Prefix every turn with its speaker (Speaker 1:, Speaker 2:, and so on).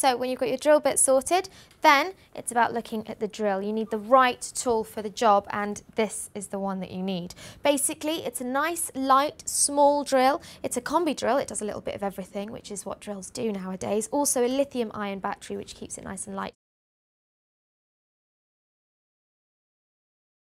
Speaker 1: So when you've got your drill bit sorted, then it's about looking at the drill. You need the right tool for the job and this is the one that you need. Basically, it's a nice, light, small drill. It's a combi drill. It does a little bit of everything, which is what drills do nowadays. Also a lithium ion battery, which keeps it nice and light.